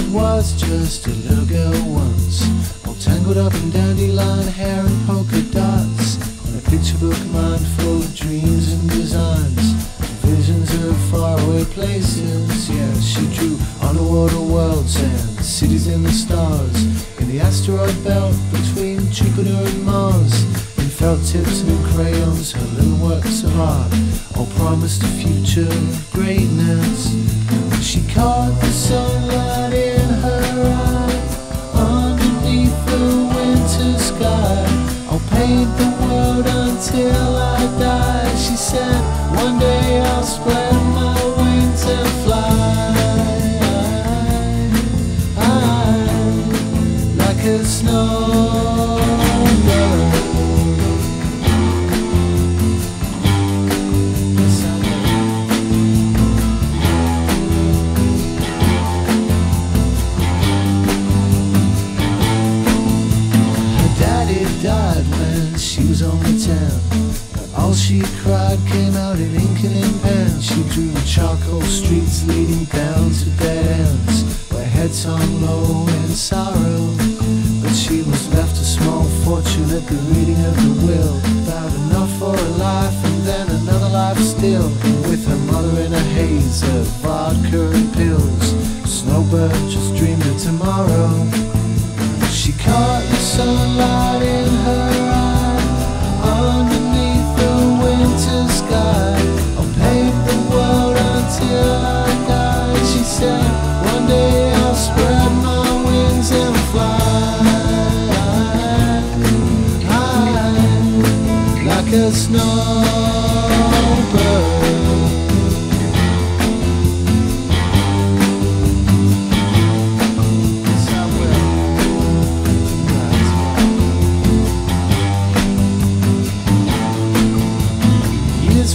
Snowbird was just a little girl once, all tangled up in dandelion hair and polka dots, on a picture book mind full of dreams and designs, visions of faraway places. Yeah, she drew underwater worlds and cities in the stars, in the asteroid belt between Jupiter and Mars. In felt tips and in crayons, her little works of art all promised a future of greatness. She caught the sunlight was only ten. All she cried came out in ink and in pen. She drew charcoal streets leading down to dead ends, where heads hung low in sorrow. But she was left a small fortune at the reading of the will. About enough for a life and then another life still. With her mother in a haze of vodka and pills. Snowbird just dreamed of tomorrow. She caught the sunlight in her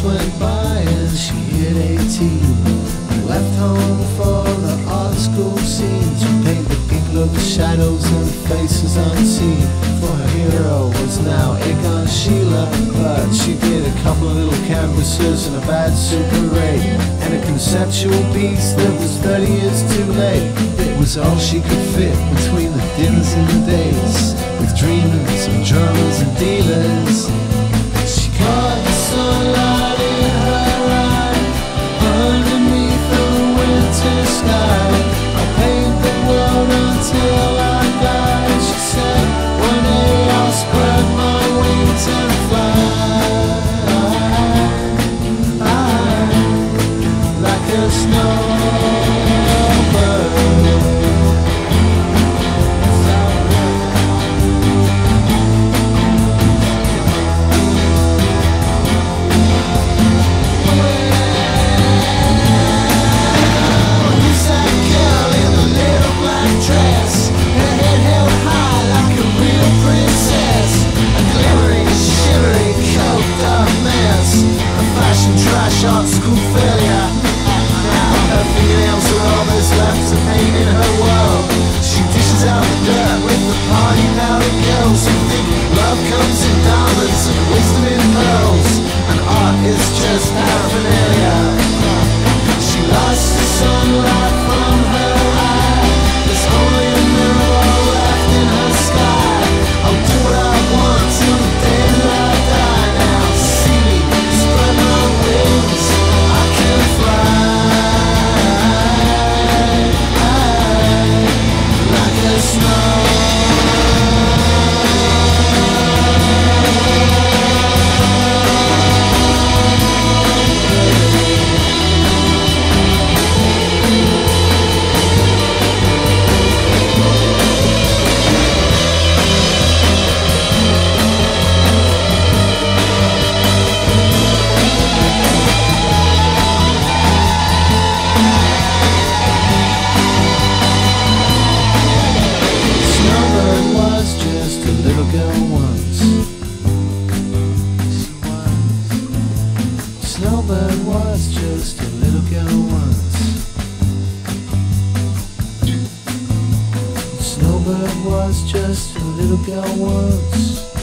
went by and she hit 18 Left home for the art school scenes. To paint the people of the shadows and faces unseen. For her hero was now Egon Schiele But she did a couple of little canvases and a bad Super 8 And a conceptual piece that was 30 years too late. It was all she could fit between the dinners and the days With dreams and drummers and dealers fly like Snowbird was just a little girl once. Snowbird was just a little girl once.